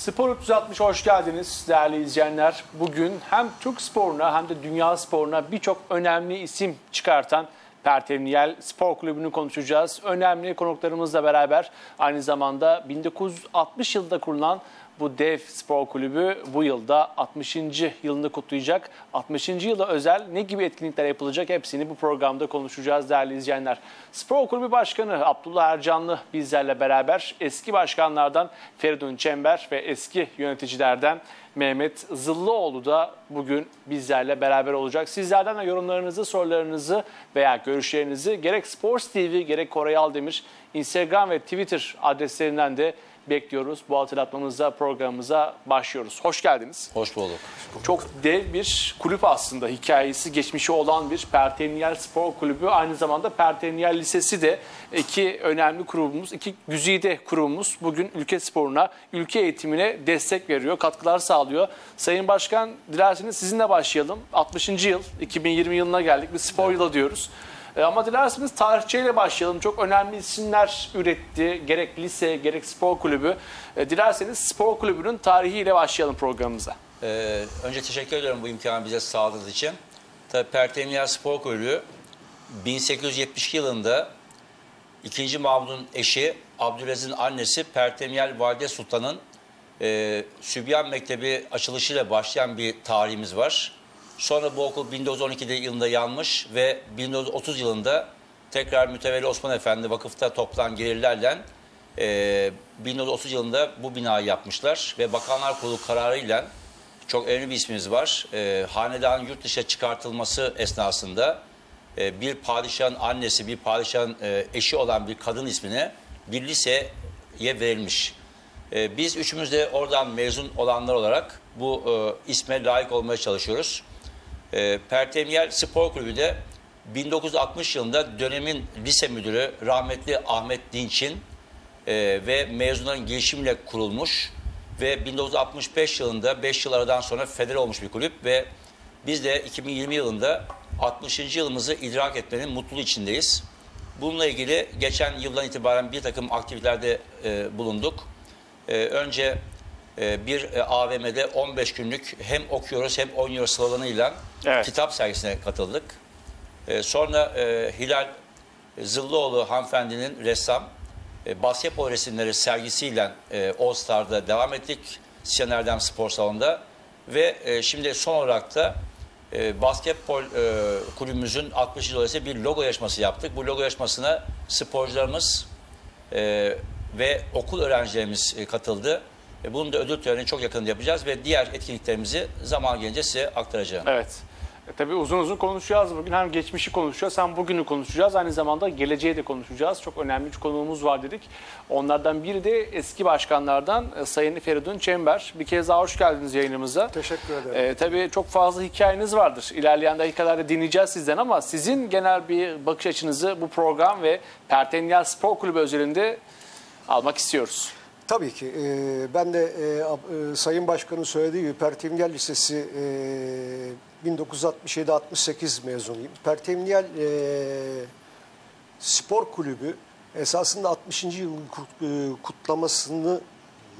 Spor 360 hoş geldiniz değerli izleyenler. Bugün hem Türk sporuna hem de dünya sporuna birçok önemli isim çıkartan Pertemniyel Spor Kulübü'nü konuşacağız. Önemli konuklarımızla beraber aynı zamanda 1960 yılında kurulan bu dev spor kulübü bu yılda 60. yılını kutlayacak. 60. yıla özel ne gibi etkinlikler yapılacak hepsini bu programda konuşacağız değerli izleyenler. Spor kulübü başkanı Abdullah Ercanlı bizlerle beraber eski başkanlardan Feridun Çember ve eski yöneticilerden Mehmet Zıllıoğlu da bugün bizlerle beraber olacak. Sizlerden de yorumlarınızı, sorularınızı veya görüşlerinizi gerek Sports TV gerek Koray Aldemir Instagram ve Twitter adreslerinden de bekliyoruz. Bu hatırlatmamızla programımıza başlıyoruz. Hoş geldiniz. Hoş bulduk. Çok dev bir kulüp aslında. Hikayesi, geçmişi olan bir Pertemniyel Spor Kulübü. Aynı zamanda Pertemniyel Lisesi de iki önemli kurumumuz, iki güzide kurumumuz bugün ülke sporuna, ülke eğitimine destek veriyor, katkılar sağlıyor. Sayın Başkan, dilerseniz sizinle başlayalım. 60. yıl, 2020 yılına geldik. Bir spor yılı diyoruz. E, Ama dilerseniz tarihçeyle başlayalım. Çok önemli isimler üretti. Gerek lise, gerek spor kulübü. E, Dilerseniz spor kulübünün tarihiyle başlayalım programımıza. Ee, önce teşekkür ediyorum bu imkanı bize sağladığınız için. Tabii Pertemniyel Spor Kulübü 1872 yılında 2. Mahmud'un eşi Abdülaziz'in annesi Pertemniyel Valide Sultan'ın e, Sübyan Mektebi açılışıyla başlayan bir tarihimiz var. Sonra bu okul 1912 yılında yanmış ve 1930 yılında tekrar Mütevelli Osman Efendi vakıfta toplan gelirlerle e, 1930 yılında bu binayı yapmışlar ve Bakanlar Kurulu kararıyla çok önemli bir ismimiz var. E, hanedanın yurt dışına çıkartılması esnasında e, bir padişahın annesi, bir padişahın e, eşi olan bir kadın ismine bir liseye verilmiş. E, biz üçümüz de oradan mezun olanlar olarak bu e, isme layık olmaya çalışıyoruz. E, Pertemniyel Spor Kulübü de 1960 yılında dönemin lise müdürü rahmetli Ahmet Dinç'in e, ve mezunların girişimiyle kurulmuş ve 1965 yılında 5 yıl sonra federe olmuş bir kulüp ve biz de 2020 yılında 60. yılımızı idrak etmenin mutluluğu içindeyiz. Bununla ilgili geçen yıldan itibaren bir takım aktivitelerde e, bulunduk. E, önce e, bir e, AVM'de 15 günlük hem okuyoruz hem oynuyoruz sloganıyla Evet. kitap sergisine katıldık. E, sonra e, Hilal Zıllıoğlu hanımefendinin ressam e, basketbol resimleri sergisiyle e, All Star'da devam ettik. Sinan Erdem Spor Salonu'nda. Ve e, şimdi son olarak da e, basketbol e, kulübümüzün 60 yıl dolayısıyla bir logo yarışması yaptık. Bu logo yarışmasına sporcularımız e, ve okul öğrencilerimiz e, katıldı. E, bunun da ödül törenini çok yakında yapacağız ve diğer etkinliklerimizi zaman gelince size aktaracağım. Evet. E, tabii uzun uzun konuşacağız bugün. Hem geçmişi konuşacağız hem bugünü konuşacağız. Aynı zamanda geleceği de konuşacağız. Çok önemli bir konuğumuz var dedik. Onlardan biri de eski başkanlardan e, Sayın Feridun Çember. Bir kez daha hoş geldiniz yayınımıza. Teşekkür ederim. E, tabii çok fazla hikayeniz vardır. İlerleyen dakikalarda dinleyeceğiz sizden ama sizin genel bir bakış açınızı bu program ve Pertemniyel Spor Kulübü özelinde almak istiyoruz. Tabii ki. e, ben de e, e, Sayın Başkan'ın söylediği gibi Pertemniyel Lisesi e, 1967-68 mezunuyum. Pertemniyel e, Spor Kulübü esasında 60. yılın kut- e, kutlamasını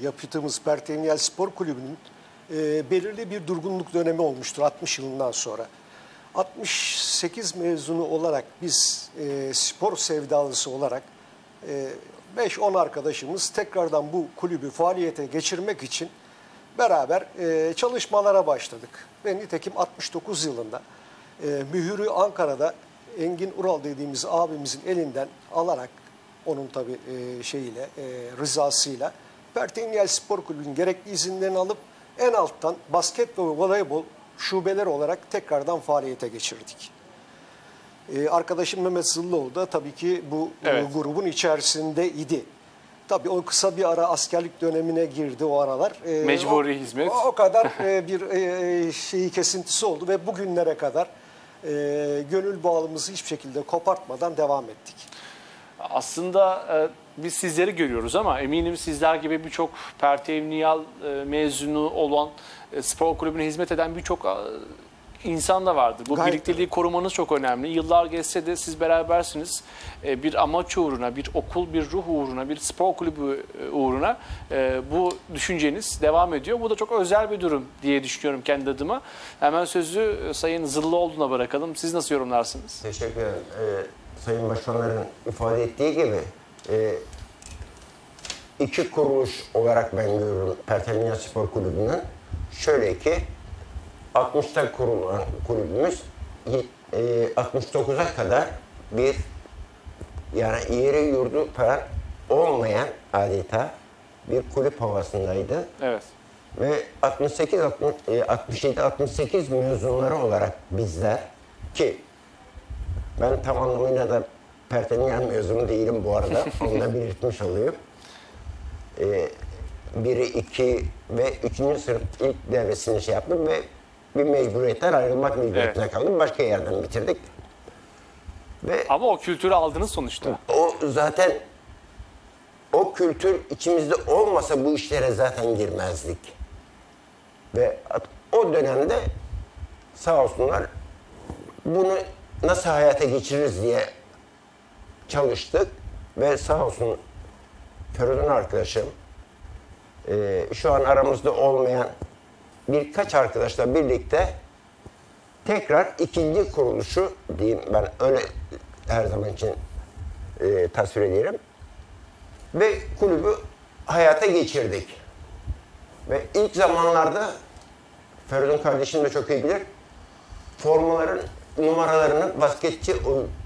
yaptığımız Pertemniyel Spor Kulübü'nün e, belirli bir durgunluk dönemi olmuştur 60 yılından sonra. 68 mezunu olarak biz e, spor sevdalısı olarak e, 5-10 arkadaşımız tekrardan bu kulübü faaliyete geçirmek için beraber e, çalışmalara başladık. Ve nitekim 69 yılında e, mühürü Ankara'da Engin Ural dediğimiz abimizin elinden alarak onun tabi e, şeyiyle e, rızasıyla Pertemniyel Spor Kulübü'nün gerekli izinlerini alıp en alttan basket ve voleybol şubeleri olarak tekrardan faaliyete geçirdik. Ee, arkadaşım Mehmet Zıllıoğlu da tabii ki bu e, Evet. grubun içerisinde idi. Tabii o kısa bir ara askerlik dönemine girdi o aralar. Ee, Mecburi o- hizmet. O, o kadar e, bir e, şeyi kesintisi oldu ve bugünlere kadar e, gönül bağlımızı hiçbir şekilde kopartmadan devam ettik. Aslında e, biz sizleri görüyoruz ama eminim sizler gibi birçok Pertemniyal e, mezunu olan e, spor kulübüne hizmet eden birçok e, insan da vardır. Bu Gayet birlikteliği korumanız çok önemli. Yıllar geçse de siz berabersiniz. E, bir amaç uğruna, bir okul, bir ruh uğruna, bir spor kulübü e, uğruna e, bu düşünceniz devam ediyor. Bu da çok özel bir durum diye düşünüyorum kendi adıma. Hemen sözü e, Sayın Zıllıoğlu'na bırakalım. Siz nasıl yorumlarsınız? Teşekkür ederim. Ee, Sayın Başkanların ifade ettiği gibi e, iki kuruluş olarak ben görüyorum Pertemniye Spor Kulübü'nü. Şöyle ki 60'ta kurulan kulübümüz e, 69'a kadar bir yani yeri yurdu falan olmayan adeta bir kulüp havasındaydı. Evet. Ve 68 60, e, 67 68 mezunları olarak bizler ki ben tam anlamıyla da Pertemniyel mezunu değilim bu arada. Onu da belirtmiş olayım. Ee, biri, iki ve üçüncü sınıf ilk devresini şey yaptım ve bir mecburiyetten ayrılmak mecburiyetine kaldım. Başka yerden bitirdik. Ve Ama o kültürü aldınız sonuçta. o zaten o kültür içimizde olmasa bu işlere zaten girmezdik. Ve o dönemde sağ olsunlar bunu nasıl hayata geçiririz diye çalıştık ve sağ olsun Feridun arkadaşım e, şu an aramızda olmayan birkaç arkadaşla birlikte tekrar ikinci kuruluşu diyeyim ben öyle her zaman için e, tasvir ederim. Ve kulübü hayata geçirdik. Ve ilk zamanlarda Feridun kardeşim de çok iyi bilir. Formaların numaralarını basketçi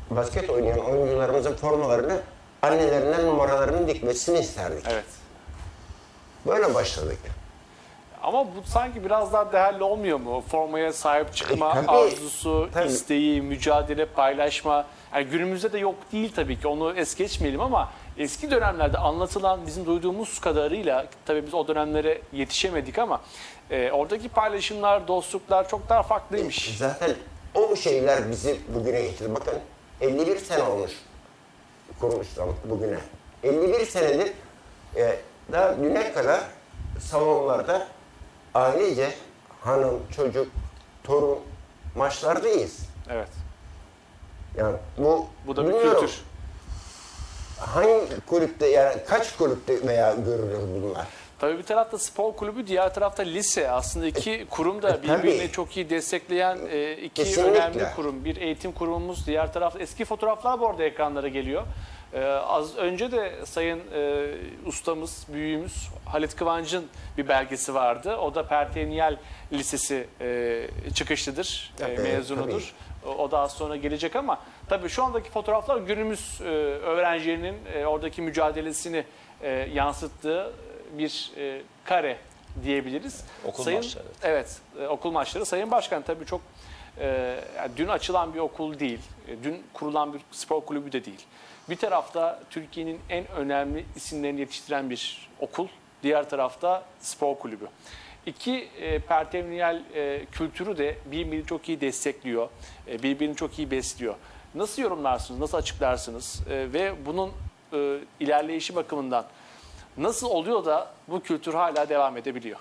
basket oynayan oyuncularımızın formalarını annelerinden numaralarını dikmesini isterdik. Evet. Böyle başladık. Ama bu sanki biraz daha değerli olmuyor mu? Formaya sahip çıkma E, tabii. arzusu, Tabii. isteği, mücadele, paylaşma. Yani günümüzde de yok değil tabii ki. Onu es geçmeyelim ama eski dönemlerde anlatılan bizim duyduğumuz kadarıyla tabii biz o dönemlere yetişemedik ama e, oradaki paylaşımlar, dostluklar çok daha farklıymış. Zaten o şeyler bizi bugüne getirdi. Bakın 51 sene olmuş kuruluştan bugüne. 51 senedir e, daha düne kadar salonlarda ailece hanım, çocuk, torun maçlardayız. Evet. Yani bu, Bu da bir kültür. Hangi kulüpte yani kaç kulüpte veya görülür bunlar? Tabii bir tarafta spor kulübü, diğer tarafta lise. Aslında iki kurum da e, tabii. birbirini çok iyi destekleyen e, iki Kesinlikle. önemli kurum. Bir eğitim kurumumuz, diğer tarafta eski fotoğraflar bu arada ekranlara geliyor. E, az önce de sayın e, ustamız, büyüğümüz Halit Kıvanç'ın bir belgesi vardı. O da Perteniyel Lisesi e, çıkışlıdır, e, Tabii, mezunudur. O- O daha sonra gelecek ama tabii şu andaki fotoğraflar günümüz e, öğrencilerinin e, oradaki mücadelesini e, yansıttığı bir e, kare diyebiliriz. Okul Sayın, maçları. Evet, e, okul maçları. Sayın Başkan tabii çok e, dün açılan bir okul değil, e, dün kurulan bir spor kulübü de değil. Bir tarafta Türkiye'nin en önemli isimlerini yetiştiren bir okul, diğer tarafta spor kulübü. İki e, pertemniyel e, kültürü de birbirini çok iyi destekliyor, e, birbirini çok iyi besliyor. Nasıl yorumlarsınız, nasıl açıklarsınız E, ve bunun e, ilerleyişi bakımından nasıl oluyor da bu kültür hala devam edebiliyor?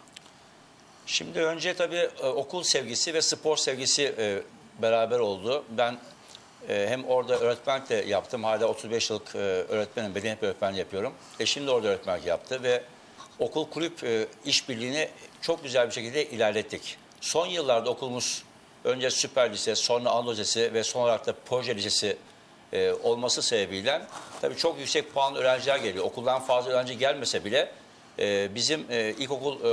Şimdi önce tabii e, okul sevgisi ve spor sevgisi e, beraber oldu. Ben e, hem orada öğretmenlik de yaptım. Hala 35 yıllık öğretmenim, beden öğretmenliği yapıyorum. Eşim de orada öğretmenlik yaptı ve okul kulüp işbirliğini çok güzel bir şekilde ilerlettik. Son yıllarda okulumuz önce Süper Lise, sonra Anadolu Lisesi ve son olarak da Proje Lisesi olması sebebiyle tabii çok yüksek puan öğrenciler geliyor. Okuldan fazla öğrenci gelmese bile e, bizim e, ilkokul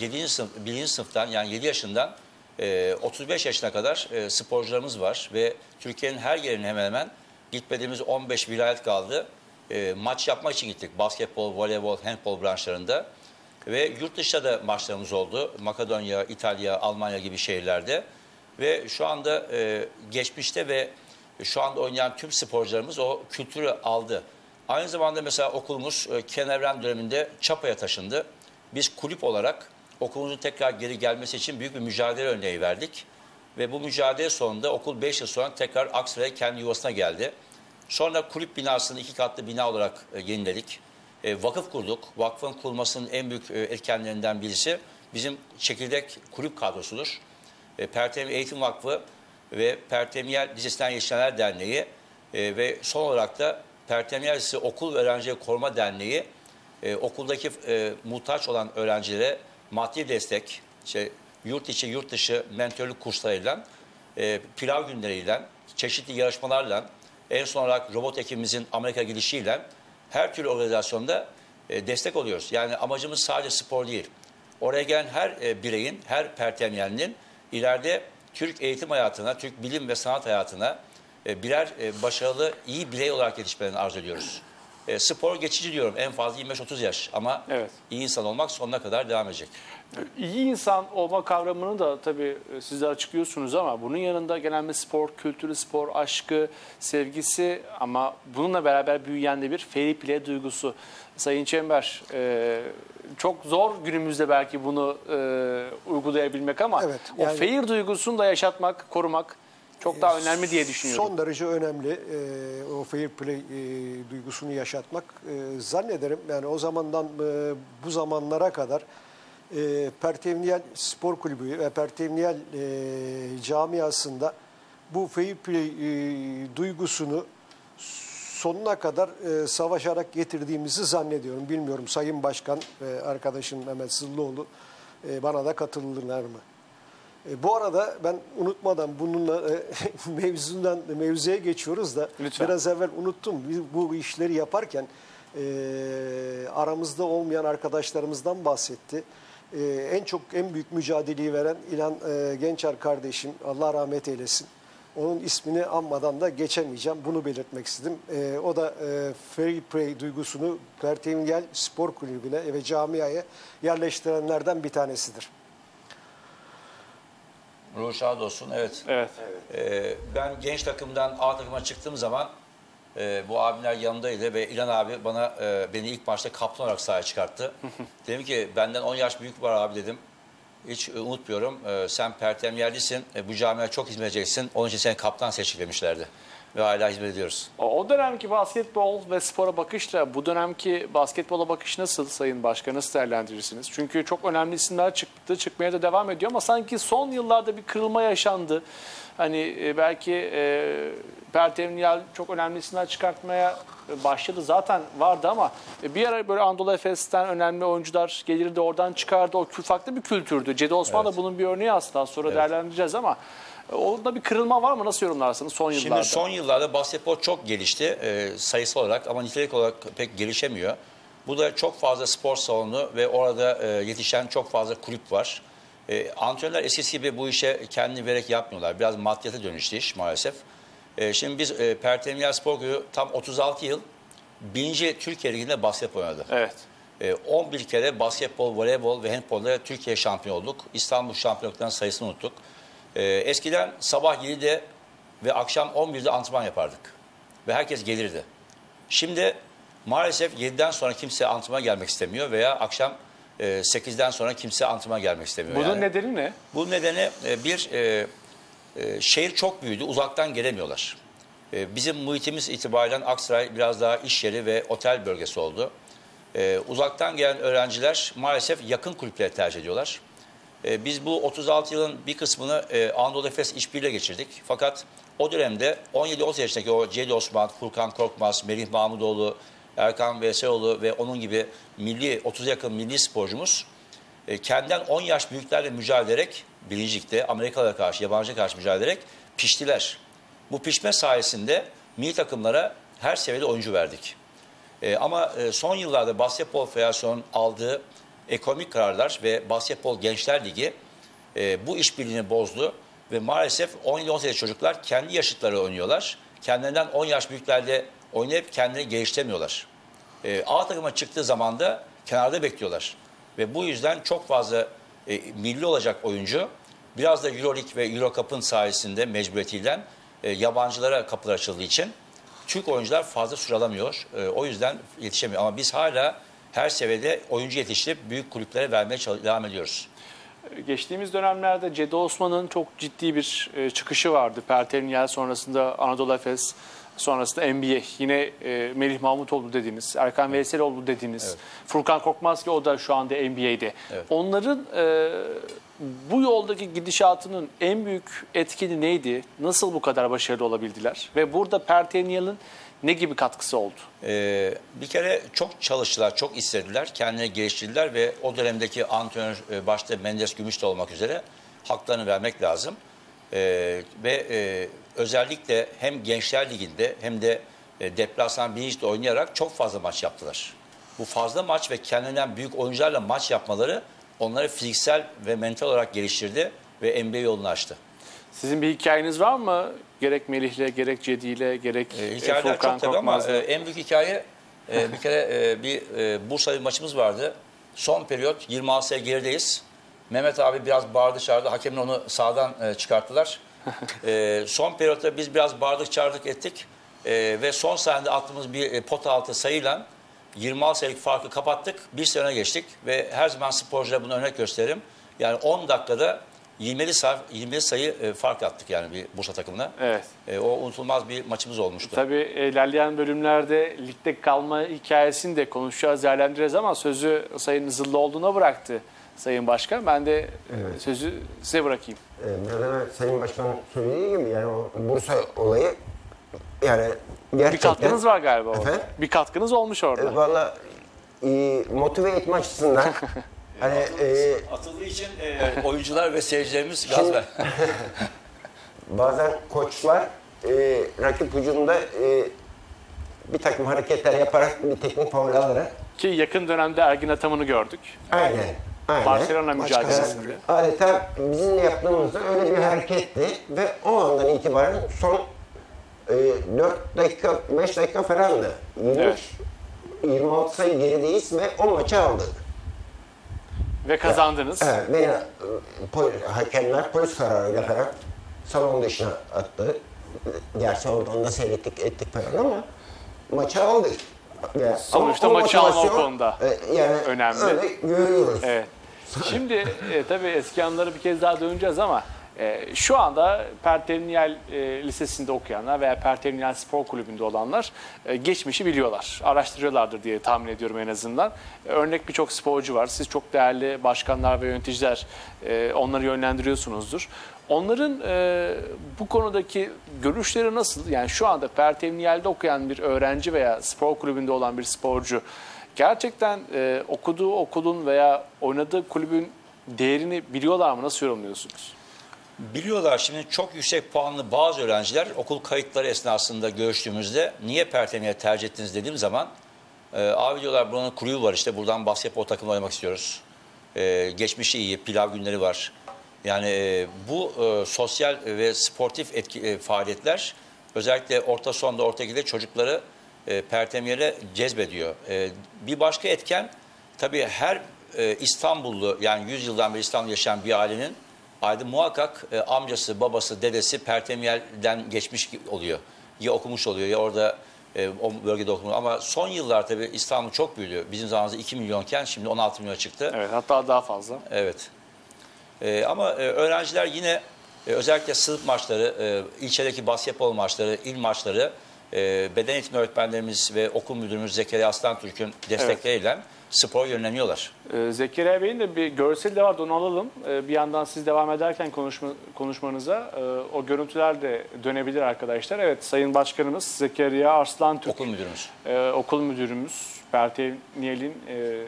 e, 7. sınıf, 1. sınıftan yani 7 yaşından e, 35 yaşına kadar e, sporcularımız var ve Türkiye'nin her yerine hemen hemen gitmediğimiz 15 vilayet kaldı. E, maç yapmak için gittik. Basketbol, voleybol, handbol branşlarında. Ve yurt dışında da maçlarımız oldu. Makedonya, İtalya, Almanya gibi şehirlerde. Ve şu anda e, geçmişte ve şu anda oynayan tüm sporcularımız o kültürü aldı. Aynı zamanda mesela okulumuz e, Kenevren döneminde Çapa'ya taşındı. Biz kulüp olarak okulumuzun tekrar geri gelmesi için büyük bir mücadele örneği verdik. Ve bu mücadele sonunda okul 5 yıl sonra tekrar Aksaray'a kendi yuvasına geldi. Sonra kulüp binasını iki katlı bina olarak e, yeniledik. E, vakıf kurduk. Vakfın kurulmasının en büyük e, etkenlerinden birisi bizim çekirdek kulüp kadrosudur. e, Pertem Eğitim Vakfı ve Pertemiyel Lisesi'nden Yetişenler Derneği e, ve son olarak da Pertemiyel Lisesi Okul ve Öğrencileri Koruma Derneği e, okuldaki e, muhtaç olan öğrencilere maddi destek, işte, yurt içi yurt dışı mentörlük kurslarıyla, e, pilav günleriyle, çeşitli yarışmalarla, en son olarak robot ekibimizin Amerika gidişiyle her türlü organizasyonda e, destek oluyoruz. Yani amacımız sadece spor değil. Oraya gelen her e, bireyin, her pertemyenlinin ileride Türk eğitim hayatına, Türk bilim ve sanat hayatına birer e, başarılı, iyi birey olarak yetişmelerini arzu ediyoruz. E, spor geçici diyorum en fazla 25-30 yaş ama Evet. iyi insan olmak sonuna kadar devam edecek. İyi insan olma kavramını da tabii e, siz de açıklıyorsunuz ama bunun yanında genelde spor, kültürü, spor aşkı, sevgisi ama bununla beraber büyüyen de bir fair play duygusu. Sayın Çember, e, çok zor günümüzde belki bunu e, uygulayabilmek ama Evet, o yani- fair duygusunu da yaşatmak, korumak çok daha önemli diye düşünüyorum. Son derece önemli e, o fair play e, duygusunu yaşatmak. E, zannederim yani o zamandan e, bu zamanlara kadar e, Pertevniyel Spor Kulübü ve Pertevniyel e, camiasında bu fair play e, duygusunu sonuna kadar e, savaşarak getirdiğimizi zannediyorum. Bilmiyorum Sayın Başkan ve arkadaşım Mehmet Zıllıoğlu e, bana da katılırlar mı? E, bu arada ben unutmadan bununla e, mevzundan mevzuya geçiyoruz da Lütfen. biraz evvel unuttum. Biz bu işleri yaparken e, aramızda olmayan arkadaşlarımızdan bahsetti. E, en çok en büyük mücadeleyi veren İlhan e, Gençer kardeşim Allah rahmet eylesin. Onun ismini anmadan da geçemeyeceğim. Bunu belirtmek istedim. E, o da e, fair play duygusunu Pertemniyel Spor Kulübü'ne ve camiaya yerleştirenlerden bir tanesidir. Ruhu şad olsun. Evet. Evet. Ee, ben genç takımdan A takıma çıktığım zaman e, bu abimler yanındaydı ve İlan abi bana e, beni ilk maçta kaptan olarak sahaya çıkarttı. dedim ki benden 10 yaş büyük var abi dedim. Hiç e, unutmuyorum. E, sen Pertem yerlisin. E, bu camiye çok hizmet edeceksin. Onun için seni kaptan seçtik demişlerdi. Ve hala hizmet ediyoruz. O o dönemki basketbol ve spora bakışla bu dönemki basketbola bakış nasıl Sayın Başkan? Nasıl değerlendirirsiniz? Çünkü çok önemli isimler çıktı, çıkmaya da devam ediyor ama sanki son yıllarda bir kırılma yaşandı. Hani e, belki e, Pertemniyal çok önemli isimler çıkartmaya e, başladı. Zaten vardı ama e, bir ara böyle Anadolu Efes'ten önemli oyuncular gelirdi oradan çıkardı. O farklı bir kültürdü. Cedi Osman da bunun bir örneği aslında. Sonra değerlendireceğiz ama onda bir kırılma var mı? Nasıl yorumlarsınız son yıllarda? Şimdi son yıllarda basketbol çok gelişti e, sayısal olarak ama nitelik olarak pek gelişemiyor. Bu da çok fazla spor salonu ve orada e, yetişen çok fazla kulüp var. E, antrenörler eskisi gibi bu işe kendini vererek yapmıyorlar. Biraz maddiyata dönüştü iş maalesef. E, şimdi biz e, Pertemniyel Spor Kulübü tam 36 yıl birinci Türkiye Ligi'nde basketbol oynadı. Evet. E, 11 kere basketbol, voleybol ve handbolda Türkiye şampiyon olduk. İstanbul şampiyonluklarının sayısını unuttuk. E, eskiden sabah 7'de ve akşam 11'de antrenman yapardık. Ve herkes gelirdi. Şimdi maalesef 7'den sonra kimse antrenmana gelmek istemiyor veya akşam e, 8'den sonra kimse antrenmana gelmek istemiyor. Bunun yani. nedeni ne? Bu nedeni e, bir e, e, şehir çok büyüdü, uzaktan gelemiyorlar. E, bizim muhitimiz itibariyle Aksaray biraz daha iş yeri ve otel bölgesi oldu. E, uzaktan gelen öğrenciler maalesef yakın kulüpleri tercih ediyorlar. E, biz bu 36 yılın bir kısmını e, Anadolu Efes işbirliğiyle geçirdik. Fakat o dönemde 17-18 yaşındaki o Cedi Osman, Furkan Korkmaz, Melih Mahmudoğlu, Erkan Veyseloğlu ve onun gibi milli 30 yakın milli sporcumuz e, kendinden 10 yaş büyüklerle mücadele ederek birincilikte Amerikalılara karşı, yabancıya karşı mücadele ederek piştiler. Bu pişme sayesinde milli takımlara her seviyede oyuncu verdik. E, ama e, son yıllarda Basketbol Federasyonu aldığı ekonomik kararlar ve Basketbol Gençler Ligi e, bu işbirliğini bozdu ve maalesef 17-18 çocuklar kendi yaşıtları oynuyorlar. Kendilerinden 10 yaş büyüklerle oynayıp kendini geliştiremiyorlar. E, A takıma çıktığı zaman da kenarda bekliyorlar. Ve bu yüzden çok fazla e, milli olacak oyuncu biraz da Euroleague ve Eurocup'ın sayesinde mecburiyetiyle e, yabancılara kapılar açıldığı için Türk oyuncular fazla süre alamıyor. E, o yüzden yetişemiyor. Ama biz hala her seviyede oyuncu yetiştirip büyük kulüplere vermeye devam ediyoruz. Geçtiğimiz dönemlerde Cedi Osman'ın çok ciddi bir e, çıkışı vardı. Pertevniyel sonrasında Anadolu Efes, sonrasında NBA. Yine e, Melih Mahmutoğlu dediğiniz, Erkan Veyseloğlu dediğiniz, Furkan Korkmaz ki o da şu anda NBA'de. Evet. Onların e, bu yoldaki gidişatının en büyük etkeni neydi? Nasıl bu kadar başarılı olabildiler? Ve burada Pertevniyel'in ne gibi katkısı oldu? Ee, bir kere çok çalıştılar, çok istediler, kendilerini geliştirdiler ve o dönemdeki antrenör e, başta Mendes Gümüş de olmak üzere haklarını vermek lazım. Ee, ve e, özellikle hem Gençler Ligi'nde hem de e, deplasman bilinçle oynayarak çok fazla maç yaptılar. Bu fazla maç ve kendinden büyük oyuncularla maç yapmaları onları fiziksel ve mental olarak geliştirdi ve NBA yolunu açtı. Sizin bir hikayeniz var mı? Gerek Melih'le, gerek Cedi'yle, gerek E, e, hikayeler Furkan çok tabii ama Korkmaz'la. e, en büyük hikaye e, bir kere e, bir e, Bursa bir maçımız vardı. Son periyot 26 sayı gerideyiz. Mehmet abi biraz bağırdı çağırdı. Hakemin onu sağdan e, çıkarttılar. E, son periyotta biz biraz bağırdık çağırdık ettik. E, ve son saniyede attığımız bir e, pot altı sayıyla 26 sayılık farkı kapattık. Bir sene geçtik ve her zaman sporculara bunu örnek gösteririm. Yani 10 dakikada 27 sayı, 27 sayı e, fark attık yani bir Bursa takımına. Evet. E, o unutulmaz bir maçımız olmuştu. Tabii ilerleyen bölümlerde ligde kalma hikayesini de konuşacağız, değerlendireceğiz ama sözü Sayın Zıllıoğlu'na bıraktı Sayın Başkan. Ben de e, sözü size bırakayım. Ee, evvel Sayın Başkan söylediği gibi yani o Bursa olayı yani gerçekten... Bir katkınız var galiba orada. Efendim? Bir katkınız olmuş orada. E, Valla e, motive etme açısından hani e, Atıldığı için e, oyuncular ve seyircilerimiz gaz ver. bazen koçlar e, rakip hücumda e, bir takım hareketler yaparak bir teknik faul alarak Ki yakın dönemde Ergin Ataman'ı gördük. aynen aynen Barcelona mücadelesinde. adeta bizim de yaptığımızda öyle bir hareketti ve o andan itibaren son e, 4 dakika 5 dakika falandı. 23, Evet. 26 sayı gerideyiz ve o maçı aldık. Ve kazandınız. Evet, beni pol- hakemler polis kararıyla falan salon dışına attı. Gerçi oradan da seyrettik ettik falan ama maçı aldık. Yani, Sonuçta ama maçı alma o konuda e, yani önemli. Öyle görüyoruz. Evet. Şimdi e, tabii eski anılara bir kez daha döneceğiz ama e, şu anda Pertevniyel e, Lisesi'nde okuyanlar veya Pertevniyel Spor Kulübü'nde olanlar e, geçmişi biliyorlar. Araştırıyorlardır diye tahmin ediyorum en azından. E, örnek birçok sporcu var. Siz çok değerli başkanlar ve yöneticiler e, onları yönlendiriyorsunuzdur. Onların e, bu konudaki görüşleri nasıl? Yani şu anda Pertevniyel'de okuyan bir öğrenci veya spor kulübünde olan bir sporcu gerçekten e, okuduğu okulun veya oynadığı kulübün değerini biliyorlar mı? Nasıl yorumluyorsunuz? Biliyorlar şimdi çok yüksek puanlı bazı öğrenciler okul kayıtları esnasında görüştüğümüzde niye Pertemni'ye tercih ettiniz dediğim zaman e, abi diyorlar buranın kulübü var işte buradan basketbol takımı oynamak istiyoruz. E, geçmişi iyi, pilav günleri var. Yani e, bu e, sosyal ve sportif etki, e, faaliyetler özellikle orta sonda orta gide çocukları e, Pertemniyel'e cezbediyor. E, bir başka etken tabii her e, İstanbullu yani 100 yıldan beri İstanbul'da yaşayan bir ailenin aile muhakkak e, amcası, babası, dedesi Pertemniyel'den geçmiş oluyor. Ya okumuş oluyor ya orada e, o bölgede okumuş. Ama son yıllar tabii İstanbul çok büyüdü. Bizim zamanımızda 2 milyonken şimdi 16 milyona çıktı. Evet hatta daha fazla. Evet. Ee, ama e, öğrenciler yine e, özellikle sınıf maçları, e, ilçedeki basketbol maçları, il maçları e, beden eğitimi öğretmenlerimiz ve okul müdürümüz Zekeriya Aslantürk'ün destekleriyle spor yönleniyorlar. Ee, Zekeriya Bey'in de bir görseli de vardı onu alalım. Ee, bir yandan siz devam ederken konuşma, konuşmanıza e, o görüntüler de dönebilir arkadaşlar. Evet Sayın Başkanımız Zekeriya Arslan Türk. Okul müdürümüz. Ee, okul müdürümüz Pertev Niyel'in e,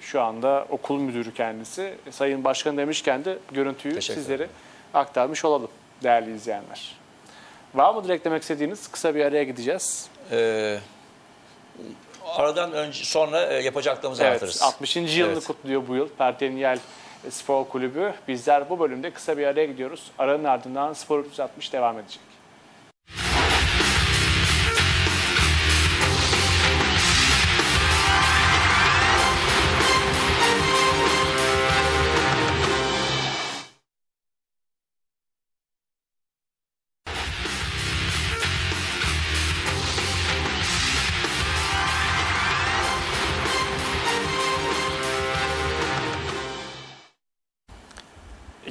şu anda okul müdürü kendisi. Sayın Başkan demişken de görüntüyü sizlere aktarmış olalım değerli izleyenler. Var mıdır eklemek istediğiniz? Kısa bir araya gideceğiz. Ee, aradan önce sonra e, yapacaklarımızı Evet, anlatırız. 60. yılını Evet. kutluyor bu yıl Perteniyel Spor Kulübü. Bizler bu bölümde kısa bir araya gidiyoruz. Aranın ardından Spor 360 devam edecek.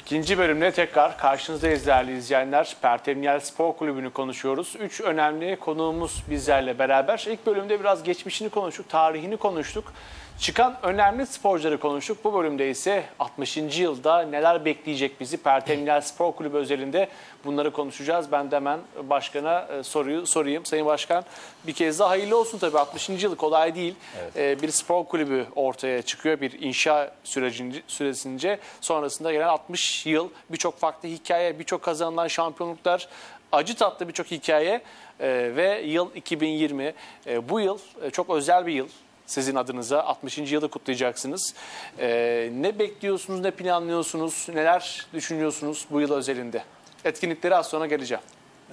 İkinci bölümde tekrar karşınızdayız değerli izleyenler. Pertemniyel Spor Kulübü'nü konuşuyoruz. Üç önemli konuğumuz bizlerle beraber. İlk bölümde biraz geçmişini konuştuk, tarihini konuştuk. Çıkan önemli sporcuları konuştuk. Bu bölümde ise 60. yılda neler bekleyecek bizi Pertemniyel Spor Kulübü özelinde bunları konuşacağız. Ben de hemen başkana e, soruyu sorayım. Sayın Başkan bir kez daha hayırlı olsun tabii 60. yılı kolay değil. E, Bir spor kulübü ortaya çıkıyor bir inşa sürecince, süresince. Sonrasında gelen 60 yıl birçok farklı hikaye, birçok kazanılan şampiyonluklar, acı tatlı birçok hikaye e, ve yıl 2020. E, bu yıl çok özel bir yıl sizin adınıza 60. yılı kutlayacaksınız. E, ne bekliyorsunuz, ne planlıyorsunuz, neler düşünüyorsunuz bu yıl özelinde? Etkinlikleri az sonra geleceğim.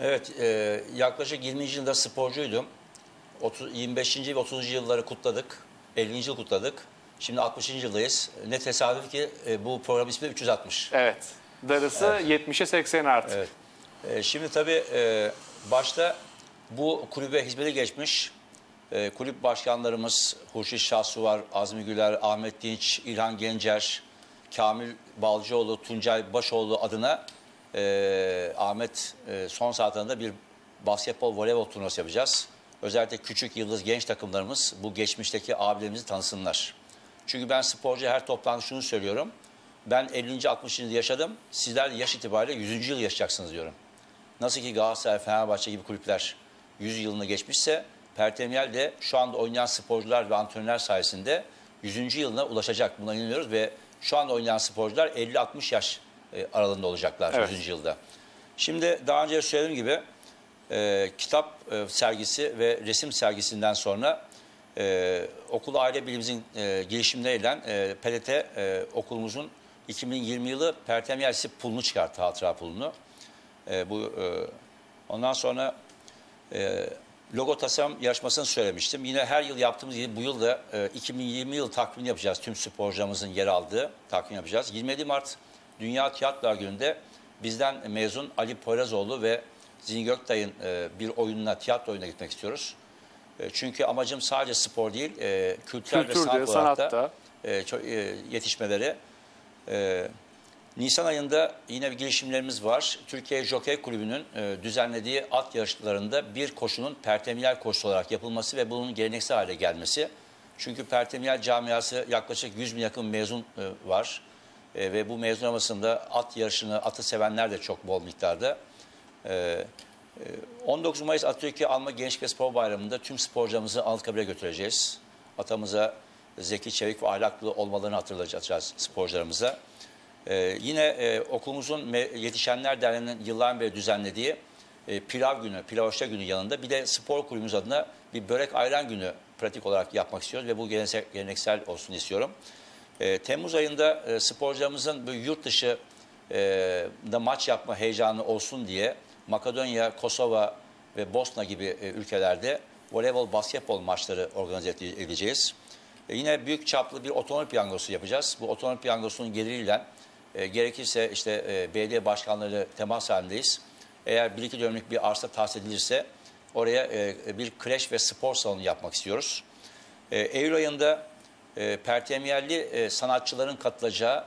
Evet, e, yaklaşık 20. yılda sporcuydum. 30, 25. ve 30. yılları kutladık. 50. yıl kutladık. Şimdi 60. yıldayız. Ne tesadüf ki e, bu program ismi de 360. Evet. Darısı 70'e 80 artı. Evet. E, şimdi tabii e, başta bu kulübe hizmete geçmiş e, kulüp başkanlarımız Hurşit Şahsuvar, Azmi Güler, Ahmet Dinç, İlhan Gencer, Kamil Balcıoğlu, Tuncay Başoğlu adına e, Ahmet e, son saatinde bir basketbol voleybol turnuvası yapacağız. Özellikle küçük yıldız genç takımlarımız bu geçmişteki abilerimizi tanısınlar. Çünkü ben sporcu her toplantı şunu söylüyorum. Ben 50. 60. yıl yaşadım. Sizler yaş itibariyle 100. yıl yaşayacaksınız diyorum. Nasıl ki Galatasaray, Fenerbahçe gibi kulüpler 100 yılını geçmişse Pertemiyel de şu anda oynayan sporcular ve antrenörler sayesinde 100. yılına ulaşacak. Buna inanıyoruz ve şu anda oynayan sporcular 50-60 yaş e, aralığında olacaklar Evet. 100. yılda. Şimdi daha önce söylediğim gibi e, kitap e, sergisi ve resim sergisinden sonra e, okul aile bilimimizin e, gelişimleriyle e, PDT e, okulumuzun 2020 yılı Pertemiyelsi pulunu çıkarttı, hatıra pulunu. E, bu e, ondan sonra e, logo tasarım yarışmasını söylemiştim. Yine her yıl yaptığımız gibi bu yıl da e, 2020 yıl takvimini yapacağız. Tüm sporcularımızın yer aldığı takvim yapacağız. 27 Mart Dünya Tiyatrolar Günü'nde bizden mezun Ali Poyrazoğlu ve Zihni Göktay'ın e, bir oyununa, tiyatro oyununa gitmek istiyoruz. E, çünkü amacım sadece spor değil, e, kültürel ve Kültürde, sanat olarak da sanatta. e, e, yetişmeleri. E, Nisan ayında yine bir girişimlerimiz var. Türkiye Jockey Kulübü'nün e, düzenlediği at yarışlarında bir koşunun pertemiyel koşusu olarak yapılması ve bunun geleneksel hale gelmesi. Çünkü pertemiyel camiası yaklaşık 100 bin yakın mezun e, var. E, ve bu mezun arasında at yarışını, atı sevenler de çok bol miktarda. E, 19 Mayıs Atatürk'ü Alma Gençlik ve Spor Bayramı'nda tüm sporcularımızı Anıtkabir'e götüreceğiz. Atamıza zeki, çevik ve ahlaklı olmalarını hatırlatacağız sporcularımıza. Ee, yine e, okulumuzun Yetişenler Derneği'nin yıllar beri düzenlediği e, pilav günü, pilav hoşça günü yanında bir de spor kulübümüz adına bir börek ayran günü pratik olarak yapmak istiyoruz ve bu geleneksel, geleneksel olsun istiyorum. E, Temmuz ayında e, sporcularımızın böyle yurt dışı e, da maç yapma heyecanı olsun diye Makedonya, Kosova ve Bosna gibi e, ülkelerde voleybol, basketbol maçları organize ede- edeceğiz. E, yine büyük çaplı bir otomobil piyangosu yapacağız. Bu otomobil piyangosunun geliriyle e, gerekirse işte e, belediye başkanları temas halindeyiz. Eğer bir iki dönümlük bir arsa tahsis edilirse oraya e, bir kreş ve spor salonu yapmak istiyoruz. E, Eylül ayında e, Pertemiyelli e, sanatçıların katılacağı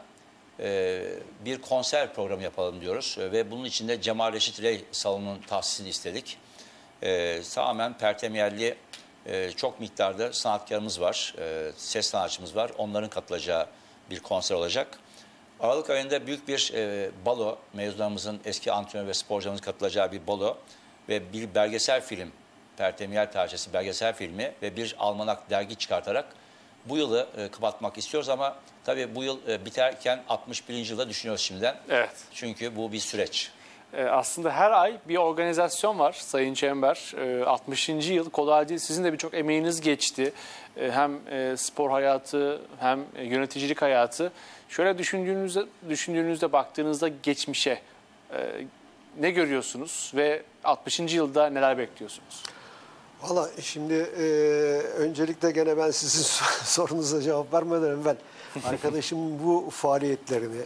e, bir konser programı yapalım diyoruz. E, ve bunun için de Cemal Reşit Rey salonunun tahsisini istedik. E, tamamen Pertemiyelli e, çok miktarda sanatkarımız var, e, ses sanatçımız var. Onların katılacağı bir konser olacak. Aralık ayında büyük bir e, balo, mezunlarımızın eski antrenör ve sporcularımızın katılacağı bir balo ve bir belgesel film, Pertemiyel Tarihçesi belgesel filmi ve bir almanak dergi çıkartarak bu yılı e, kapatmak istiyoruz ama tabii bu yıl e, biterken 61. yılda düşünüyoruz şimdiden. Evet. Çünkü bu bir süreç. Ee, aslında her ay bir organizasyon var Sayın Çember. Ee, 60. yıl kolay değil. Sizin de birçok emeğiniz geçti. Ee, hem e, spor hayatı hem e, yöneticilik hayatı. Şöyle düşündüğünüzde, düşündüğünüzde baktığınızda geçmişe e, ne görüyorsunuz ve 60. yılda neler bekliyorsunuz? Valla şimdi e, öncelikle gene ben sizin sorunuza cevap vermeden evvel arkadaşımın bu faaliyetlerini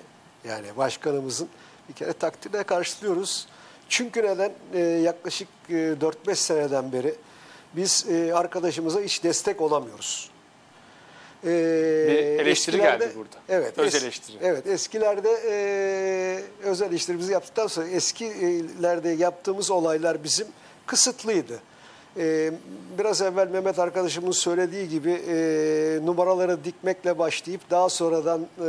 yani başkanımızın bir kere takdirle karşılıyoruz. Çünkü neden? E, yaklaşık e, 4-5 seneden beri biz e, arkadaşımıza hiç destek olamıyoruz. Ee, Bir eleştiri geldi burada. Evet. Öz es- eleştiri. Evet. Eskilerde e, öz eleştirimizi yaptıktan sonra eskilerde yaptığımız olaylar bizim kısıtlıydı. E, biraz evvel Mehmet arkadaşımın söylediği gibi e, numaraları dikmekle başlayıp daha sonradan e,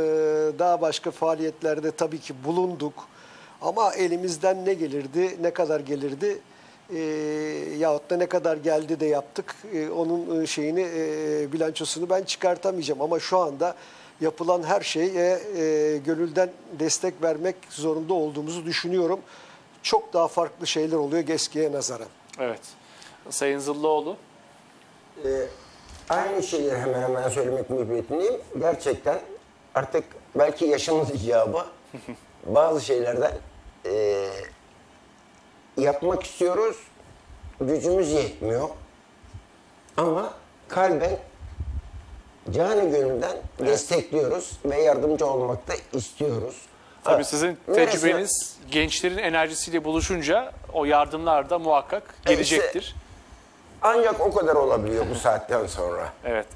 daha başka faaliyetlerde tabii ki bulunduk. Ama elimizden ne gelirdi, ne kadar gelirdi e, yahut da ne kadar geldi de yaptık e, onun e, şeyini e, bilançosunu ben çıkartamayacağım ama şu anda yapılan her şeye e, gönülden destek vermek zorunda olduğumuzu düşünüyorum. Çok daha farklı şeyler oluyor eskiye nazaran. Evet. Sayın Zıllıoğlu. Ee, aynı şeyleri hemen hemen söylemek mecburiyetindeyim. Gerçekten artık belki yaşımız icabı bazı şeylerden e, yapmak istiyoruz. Gücümüz yetmiyor. Ama kalben canı gönülden destekliyoruz ve yardımcı olmak da istiyoruz. Tabii Ha, sizin neresi- tecrübeniz gençlerin enerjisiyle buluşunca o yardımlar da muhakkak gelecektir. Ancak o kadar olabiliyor bu saatten sonra. Evet.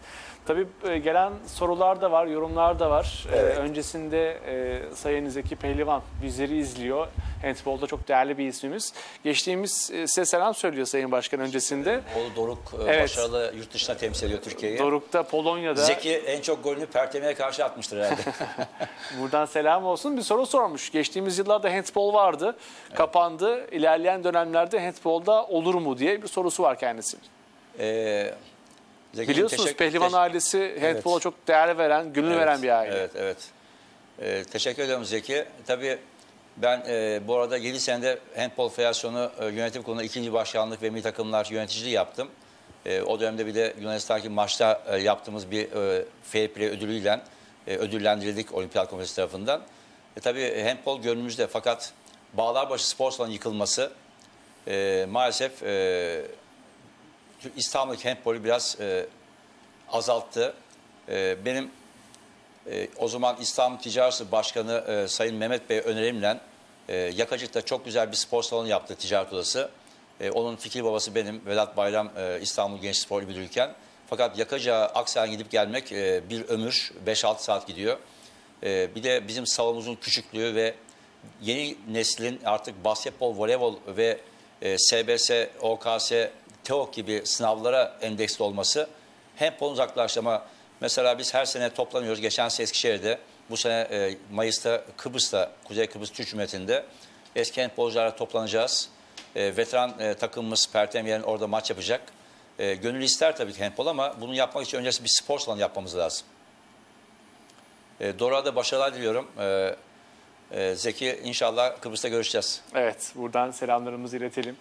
Tabii e, gelen sorular da var, yorumlar da var. E, Evet. öncesinde e, Sayın Zeki Pehlivan bizleri izliyor. Handball'da çok değerli bir ismimiz. Geçtiğimiz e, size selam söylüyor Sayın Başkan öncesinde. Oğlu Doruk e, Evet. başarılı yurt dışına temsil ediyor Türkiye'yi. Doruk'ta, Polonya'da. Zeki en çok golünü Pertemir'e karşı atmıştır herhalde. Buradan selam olsun. Bir soru sormuş. Geçtiğimiz yıllarda handball vardı. Kapandı. İlerleyen dönemlerde handball'da olur mu diye bir sorusu var kendisinin. Ee, Zeki'cim Biliyorsunuz teşekkür- Pehlivan ailesi handball'a Evet. çok değer veren, gönül Evet, veren bir aile. Evet, evet. Ee, teşekkür ederim Zeki. Tabii ben e, bu arada 7 senede Handball Federasyonu e, yönetim kurulunda ikinci başkanlık ve milli takımlar yöneticiliği yaptım. E, o dönemde bir de Yunanistan'daki maçta e, yaptığımız bir e, fair play ödülüyle e, ödüllendirildik Olimpiyat Komitesi tarafından. E, tabii handball gönlümüzde fakat Bağlarbaşı Spor Salonu'nun yıkılması e, maalesef e, İstanbul'daki handball'ü biraz e, azalttı. E, benim e, o zaman İstanbul Ticaret Başkanı e, Sayın Mehmet Bey önerimle e, Yakacık'ta çok güzel bir spor salonu yaptı Ticaret Odası. E, onun fikir babası benim Vedat Bayram e, İstanbul Genç Spor Müdürüyken. Fakat Yakacık'a Aksaray'a gidip gelmek e, bir ömür 5-6 saat gidiyor. E, bir de bizim salonumuzun küçüklüğü ve yeni neslin artık basketbol, voleybol ve e, SBS, OKS, TEOK gibi sınavlara endeksli olması hem uzaklaştırma. Mesela biz her sene toplanıyoruz. Geçen sene Eskişehir'de, bu sene e, Mayıs'ta Kıbrıs'ta, Kuzey Kıbrıs Türk Cumhuriyeti'nde eski handbolcularla toplanacağız. E, veteran e, takımımız Pertemiyer'in orada maç yapacak. E, gönül ister tabii ki handbol ama bunu yapmak için öncesi bir spor salonu yapmamız lazım. E, Dora'da da başarılar diliyorum. E, e, Zeki inşallah Kıbrıs'ta görüşeceğiz. Evet, buradan selamlarımızı iletelim.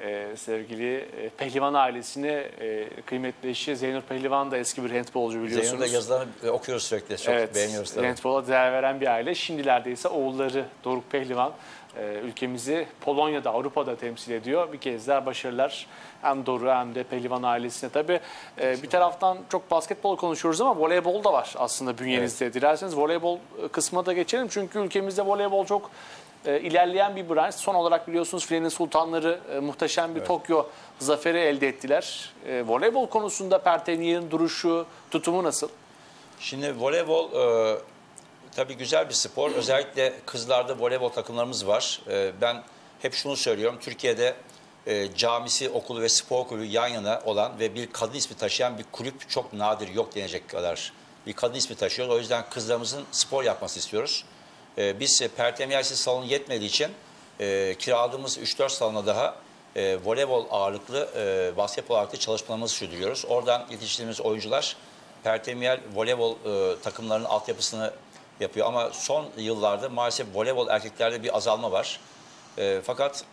Ee, sevgili e, Pehlivan ailesine e, kıymetli eşi Zeynur Pehlivan da eski bir handbolcu biliyorsunuz. Zeynep'in de yazılarını e, okuyoruz sürekli. Çok evet, beğeniyoruz tabii. handbola değer veren bir aile. Şimdilerde ise oğulları Doruk Pehlivan e, ülkemizi Polonya'da, Avrupa'da temsil ediyor. Bir kez daha başarılar hem Doruk hem de Pehlivan ailesine. Tabii e, bir taraftan çok basketbol konuşuyoruz ama voleybol da var aslında bünyenizde. Dilerseniz voleybol e, kısmına da geçelim. Çünkü ülkemizde voleybol çok e, ilerleyen bir branş. Son olarak biliyorsunuz filenin sultanları e, muhteşem bir Tokyo zaferi elde ettiler. E, voleybol konusunda Pertenier'in duruşu, tutumu nasıl? Şimdi voleybol e, tabii güzel bir spor. Özellikle kızlarda voleybol takımlarımız var. E, ben hep şunu söylüyorum. Türkiye'de e, camisi, okulu ve spor kulübü yan yana olan ve bir kadın ismi taşıyan bir kulüp çok nadir yok denecek kadar bir kadın ismi taşıyor. O yüzden kızlarımızın spor yapması istiyoruz. E, biz e, Pertemiyersiz salonu yetmediği için e, kiraladığımız 3-4 salona daha e, voleybol ağırlıklı, e, basketbol ağırlıklı çalışmalarımızı sürdürüyoruz. Oradan yetiştirdiğimiz oyuncular Pertemiyel voleybol e, takımlarının altyapısını yapıyor. Ama son yıllarda maalesef voleybol erkeklerde bir azalma var. E, fakat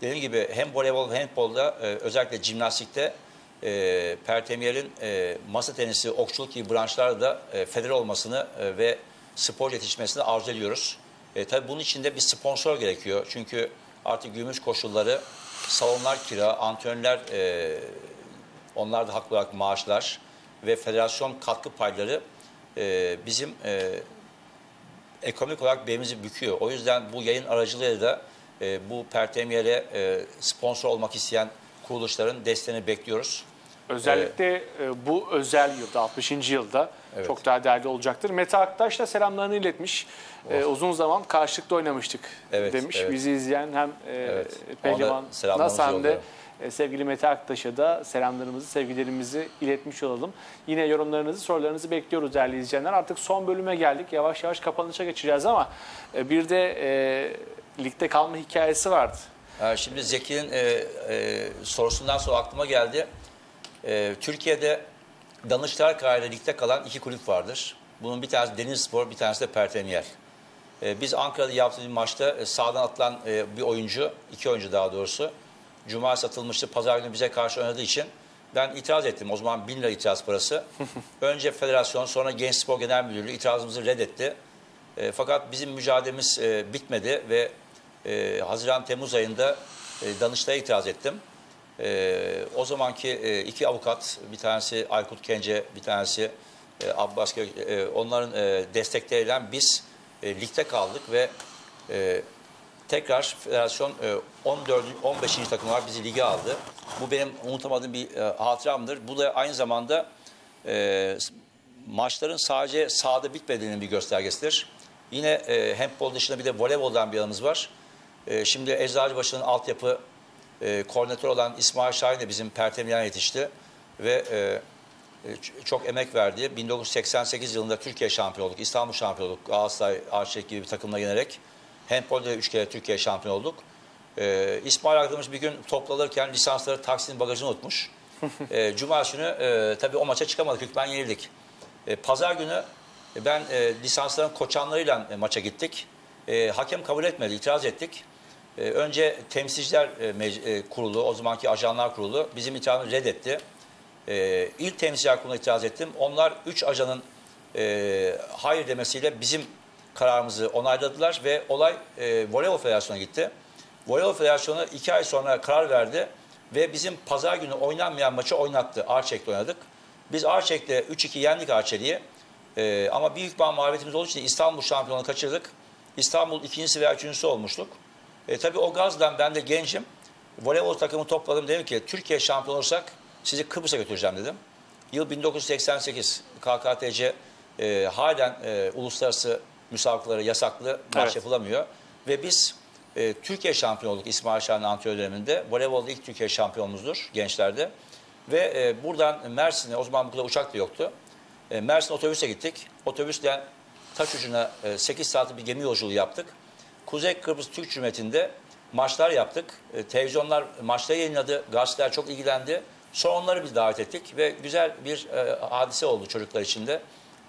dediğim gibi hem voleybol hem handbolda e, özellikle jimnastikte e, Pertemiyel'in e, masa tenisi, okçuluk gibi branşlarda da e, federe olmasını e, ve spor yetişmesini arzu ediyoruz. E, tabii bunun için de bir sponsor gerekiyor. Çünkü artık günümüz koşulları salonlar kira, antrenörler e, onlar da haklı olarak maaşlar ve federasyon katkı payları e, bizim e, ekonomik olarak belimizi büküyor. O yüzden bu yayın aracılığıyla da e, bu Pertemiyer'e e, sponsor olmak isteyen kuruluşların desteğini bekliyoruz. Özellikle e, bu özel yılda, 60. yılda Evet. çok daha değerli olacaktır. Mete Aktaş da selamlarını iletmiş. E, uzun zaman karşılıklı oynamıştık Evet, demiş. evet. Bizi izleyen hem e, Evet. Pehlivan Ona selamlarımızı Nas hem de yolluyorum. e, sevgili Mete Aktaş'a da selamlarımızı, sevgilerimizi iletmiş olalım. Yine yorumlarınızı, sorularınızı bekliyoruz değerli izleyenler. Artık son bölüme geldik. Yavaş yavaş kapanışa geçeceğiz ama e, bir de e, ligde kalma hikayesi vardı. Ha, şimdi Zeki'nin e, e, sorusundan sonra aklıma geldi. E, Türkiye'de Danıştay kararıyla ligde kalan iki kulüp vardır. Bunun bir tanesi Denizspor, bir tanesi de Pertemniyel. E, biz Ankara'da yaptığımız bir maçta e, sağdan atılan e, bir oyuncu, iki oyuncu daha doğrusu, Cuma satılmıştı, pazar günü bize karşı oynadığı için ben itiraz ettim. O zaman 1000 lira itiraz parası. Önce federasyon, sonra Gençspor Genel Müdürlüğü itirazımızı reddetti. E, fakat bizim mücadelemiz e, bitmedi ve e, Haziran-Temmuz ayında e, Danıştay'a itiraz ettim. E, o zamanki e, iki avukat, bir tanesi Aykut Kence, bir tanesi e, Abbas Gök, e, onların e, destekleriyle biz e, ligde kaldık ve e, tekrar federasyon e, 14. 15. takım olarak bizi lige aldı. Bu benim unutamadığım bir e, hatıramdır. Bu da aynı zamanda e, maçların sadece sahada bitmediğinin bir göstergesidir. Yine e, handball dışında bir de voleyboldan bir yanımız var. E, şimdi Eczacıbaşı'nın altyapı e, koordinatör olan İsmail Şahin de bizim Pertemniyen yetişti ve e, e, çok emek verdi. 1988 yılında Türkiye şampiyon olduk, İstanbul şampiyon olduk. Galatasaray, Arçelik gibi bir takımla yenerek. Handball'de üç kere Türkiye şampiyon olduk. E, İsmail arkadaşımız bir gün toplanırken lisansları taksinin bagajına unutmuş. e, Cuma günü e, tabii o maça çıkamadık, hükmen yenildik. E, Pazar günü e, ben e, lisansların koçanlarıyla e, maça gittik. E, hakem kabul etmedi, itiraz ettik. E, önce temsilciler e, e, kurulu, o zamanki ajanlar kurulu bizim itirazımızı reddetti. E, ilk temsilciler kuruluna itiraz ettim. Onlar üç ajanın e, hayır demesiyle bizim kararımızı onayladılar ve olay Voleybol Federasyonu'na gitti. Voleybol Federasyonu iki ay sonra karar verdi ve bizim pazar günü oynanmayan maçı oynattı. Arçek'te oynadık. Biz Arçek'te 3-2 yendik Arçelik'i. E, ama büyük bir mağlubiyetimiz olduğu için İstanbul şampiyonu kaçırdık. İstanbul ikincisi veya üçüncüsü olmuştuk. E, tabii o gazdan ben de gencim. Voleybol takımı topladım. Dedim ki Türkiye şampiyon olursak sizi Kıbrıs'a götüreceğim dedim. Yıl 1988 KKTC e, halen e, uluslararası müsabakaları yasaklı maç Evet. yapılamıyor. Ve biz e, Türkiye şampiyon olduk İsmail Şahin'in antrenör döneminde. Voleybolda ilk Türkiye şampiyonumuzdur gençlerde. Ve e, buradan Mersin'e o zaman bu kadar uçak da yoktu. E, Mersin otobüse gittik. Otobüsle taş ucuna e, 8 saatlik bir gemi yolculuğu yaptık. Kuzey Kıbrıs Türk Cumhuriyeti'nde maçlar yaptık. E, televizyonlar maçları yayınladı. Gazeteler çok ilgilendi. Sonra onları biz davet ettik ve güzel bir e, hadise oldu çocuklar için de.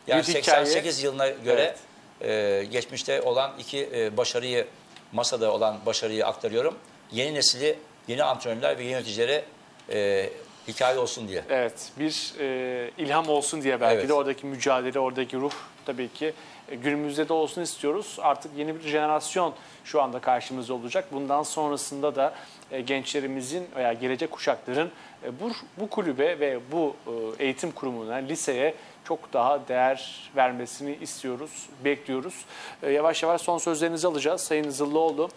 Yani Bir hikaye. 88 yılına göre Evet. e, geçmişte olan iki e, başarıyı, masada olan başarıyı aktarıyorum. Yeni nesili, yeni antrenörler ve yeni yöneticilere e, hikaye olsun diye. Evet, bir e, ilham olsun diye belki Evet. de oradaki mücadele, oradaki ruh tabii ki e, günümüzde de olsun istiyoruz. Artık yeni bir jenerasyon şu anda karşımızda olacak. Bundan sonrasında da e, gençlerimizin veya gelecek kuşakların e, bu, bu kulübe ve bu eğitim kurumuna, liseye çok daha değer vermesini istiyoruz, bekliyoruz. Yavaş yavaş son sözlerinizi alacağız. Sayın Zıllıoğlu,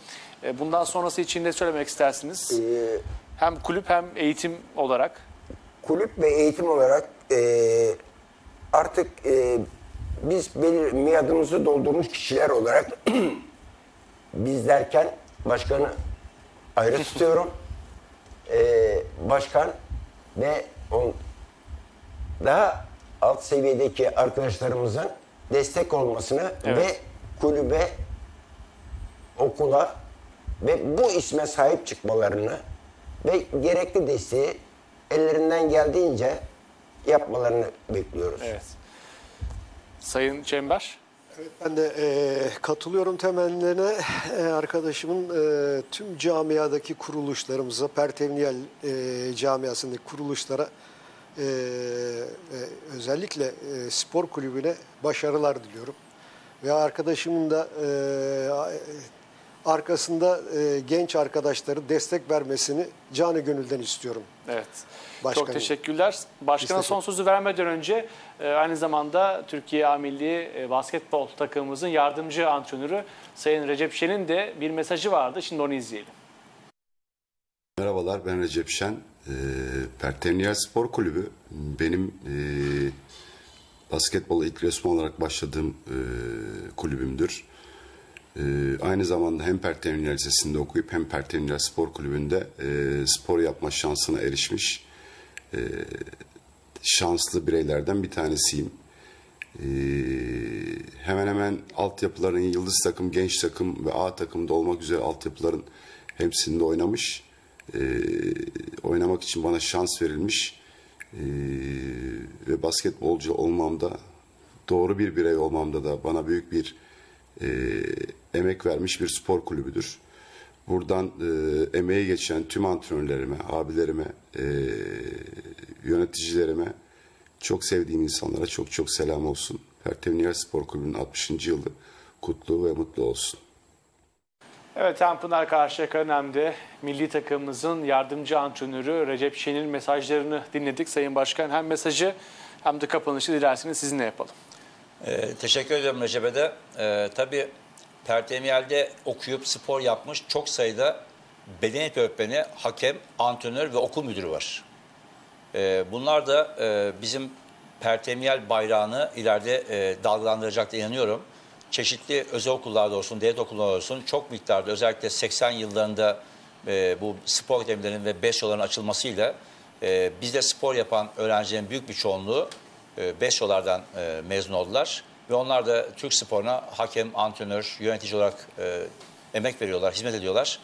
bundan sonrası için ne söylemek istersiniz? Ee, Hem kulüp hem eğitim olarak. kulüp ve eğitim olarak e, artık e, biz belir, miadımızı doldurmuş kişiler olarak biz derken başkanı ayrı tutuyorum. E, başkan ve on, daha alt seviyedeki arkadaşlarımızın destek olmasını Evet. ve kulübe, okula ve bu isme sahip çıkmalarını ve gerekli desteği ellerinden geldiğince yapmalarını bekliyoruz. Evet. Sayın Çember. Evet, ben de e, katılıyorum temellerine E, arkadaşımın e, tüm camiadaki kuruluşlarımıza, Pertevniyel e, camiasındaki kuruluşlara e, e, özellikle e, spor kulübüne başarılar diliyorum. Ve arkadaşımın da e, arkasında e, genç arkadaşları destek vermesini canı gönülden istiyorum. Evet. Başkanım. Çok teşekkürler. Başkana son sözü vermeden önce e, aynı zamanda Türkiye A Milli e, Basketbol takımımızın yardımcı antrenörü Sayın Recep Şen'in de bir mesajı vardı. Şimdi onu izleyelim. Merhabalar ben Recep Şen. Ee, Pertemniyel Spor Kulübü benim e, basketbola ilk resmi olarak başladığım e, kulübümdür. E, aynı zamanda hem Pertemniyel Lisesi'nde okuyup hem Pertemniyel Spor Kulübü'nde e, spor yapma şansına erişmiş e, şanslı bireylerden bir tanesiyim. Ee, hemen hemen altyapıların yıldız takım, genç takım ve A takımda olmak üzere altyapıların hepsinde oynamış. Ee, oynamak için bana şans verilmiş. Ee, ve basketbolcu olmamda, doğru bir birey olmamda da bana büyük bir e, emek vermiş bir spor kulübüdür. Buradan e, emeği geçen tüm antrenörlerime, abilerime, e, yöneticilerime, çok sevdiğim insanlara çok çok selam olsun. Pertevniyel Spor Kulübü'nün 60. yılı kutlu ve mutlu olsun. Evet Tanpınar Karşıyaka'nın hem de milli takımımızın yardımcı antrenörü Recep Şen'in mesajlarını dinledik. Sayın Başkan hem mesajı hem de kapanışı dilerseniz sizinle yapalım. Ee, teşekkür ederim Recep'e de. Ee, tabii Pertemiyel'de okuyup spor yapmış çok sayıda beden eğitimi öğretmeni, hakem, antrenör ve okul müdürü var. Ee, bunlar da e, bizim Pertemiyel bayrağını ileride e, dalgalandıracak diye inanıyorum. Çeşitli özel okullarda olsun, devlet okullarda olsun çok miktarda özellikle 80 yıllarında e, bu spor akademilerinin ve BES yollarının açılmasıyla e, bizde spor yapan öğrencilerin büyük bir çoğunluğu e, BES yollardan e, mezun oldular. Ve onlar da Türk sporuna hakem, antrenör, yönetici olarak e, emek veriyorlar, hizmet ediyorlar.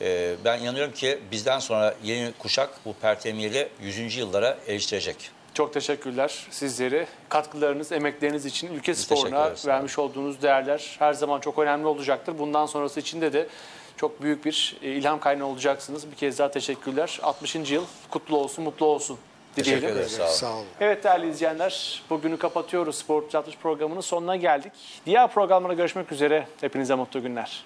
E, ben inanıyorum ki bizden sonra yeni kuşak bu pertemiyeli 100. yıllara eriştirecek. Çok teşekkürler sizleri. Katkılarınız, emekleriniz için ülke teşekkür sporuna vermiş olduğunuz değerler her zaman çok önemli olacaktır. Bundan sonrası için de de çok büyük bir e, ilham kaynağı olacaksınız. Bir kez daha teşekkürler. 60. yıl kutlu olsun, mutlu olsun Teşekkür ederiz. Sağ olun. Sağ olun. Evet değerli izleyenler, bugünü kapatıyoruz. Spor 360 programının sonuna geldik. Diğer programlara görüşmek üzere. Hepinize mutlu günler.